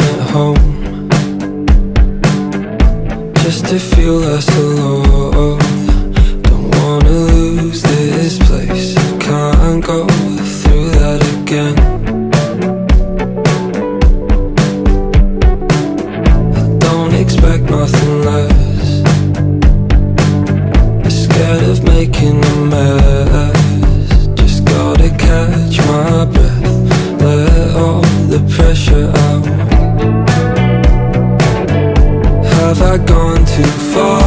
at home. Just to feel us alone. I gone too far?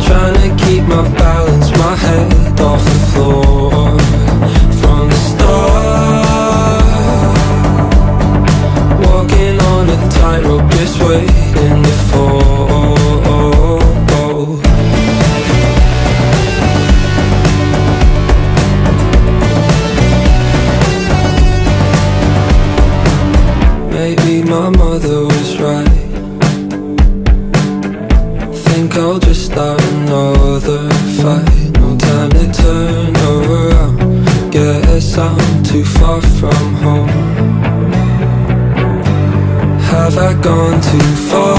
Trying to keep my balance, my head time to turn around Guess I'm too far from home Have I gone too far?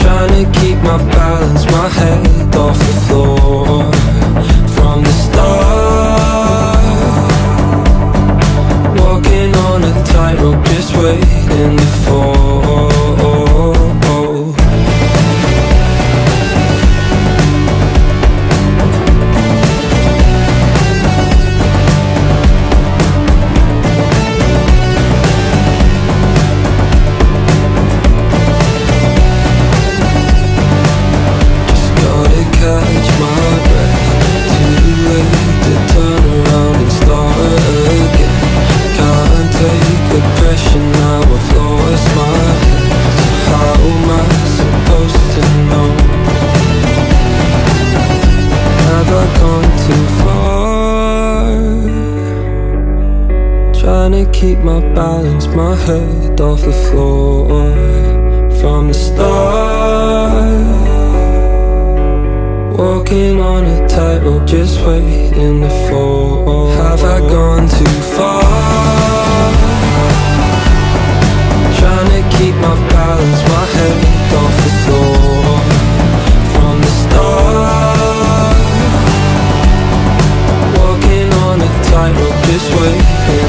Trying to keep my balance, my head off the floor to keep my balance, my head off the floor From the start. Walking on a tightrope, just waiting to fall. Have I gone too far? Trying to keep my balance, my head off the floor From the start. Walking on a tightrope, just waiting